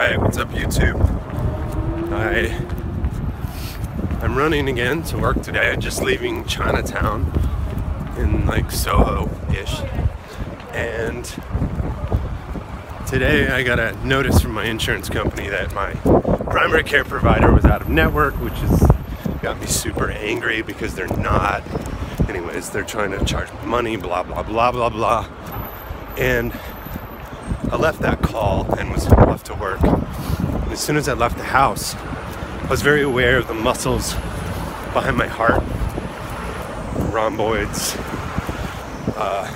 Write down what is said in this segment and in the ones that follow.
Alright, what's up YouTube? I I'm running again to work today. I'm just leaving Chinatown in like Soho-ish. And today I got a notice from my insurance company that my primary care provider was out of network, which has got me super angry because they're not. Anyways, they're trying to charge money, blah, blah, blah, blah, blah. And I left that call and was work. And as soon as I left the house, I was very aware of the muscles behind my heart, rhomboids, uh,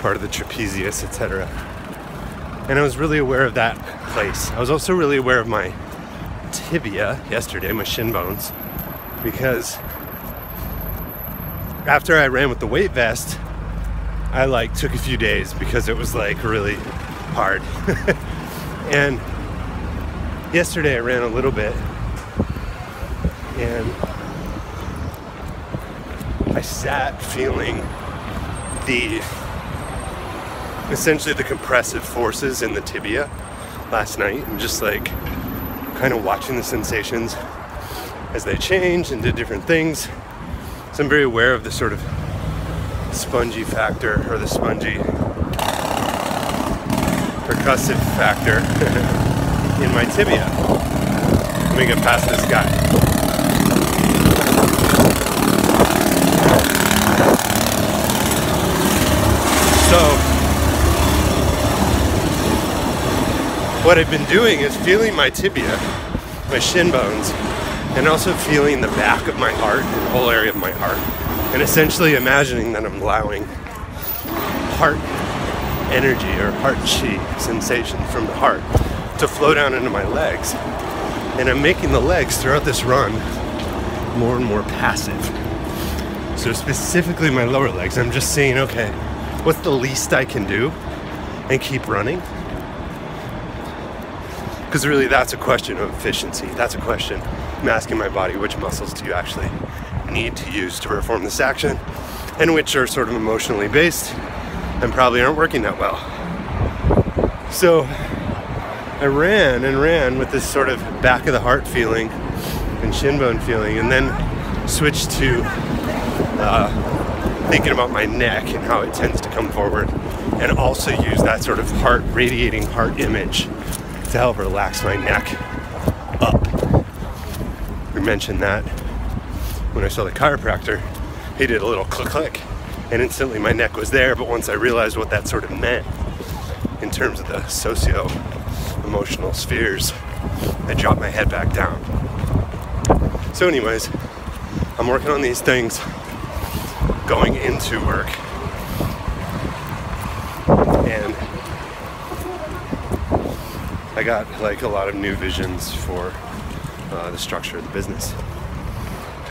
part of the trapezius, etc. And I was really aware of that place. I was also really aware of my tibia yesterday, my shin bones, because after I ran with the weight vest, I like took a few days because it was like really hard. and yesterday I ran a little bit and I sat feeling the essentially the compressive forces in the tibia last night and just like kind of watching the sensations as they change and did different things. So I'm very aware of the sort of spongy factor or the spongy percussive factor in my tibia. Let me get past this guy. So, what I've been doing is feeling my tibia, my shin bones, and also feeling the back of my heart, the whole area of my heart, and essentially imagining that I'm allowing heart energy or heart chi sensation from the heart to flow down into my legs. And I'm making the legs throughout this run more and more passive. So, specifically my lower legs, I'm just saying, okay, what's the least I can do and keep running? Because really, that's a question of efficiency. That's a question I'm asking my body which muscles do you actually need to use to perform this action, and which are sort of emotionally based and probably aren't working that well. So I ran and ran with this sort of back of the heart feeling and shin bone feeling, and then switched to uh, thinking about my neck and how it tends to come forward, and also use that sort of heart radiating heart image to help relax my neck up. We mentioned that when I saw the chiropractor, he did a little click click, and instantly my neck was there. But once I realized what that sort of meant in terms of the socio emotional spheres, I dropped my head back down. So, anyways, I'm working on these things going into work. And I got like a lot of new visions for uh, the structure of the business.